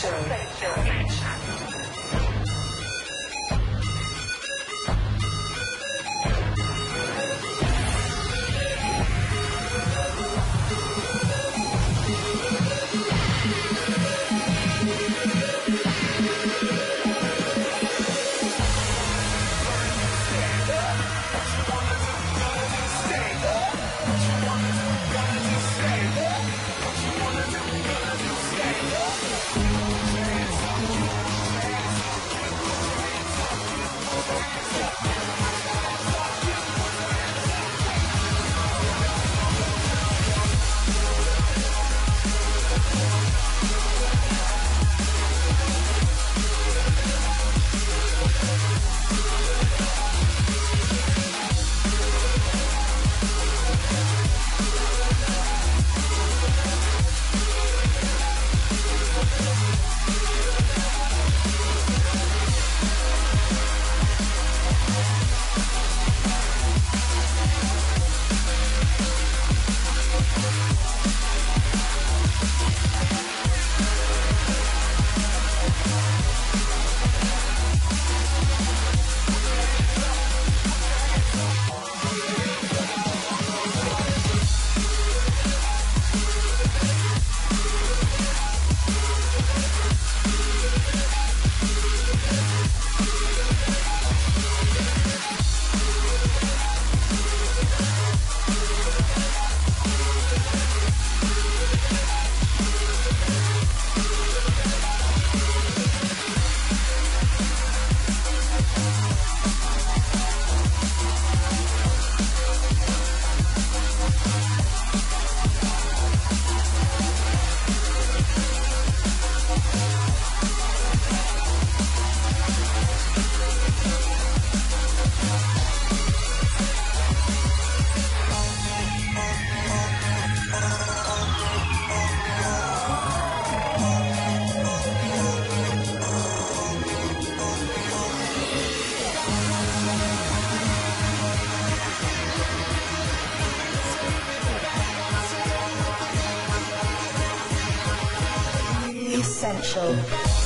准备就绪 Show.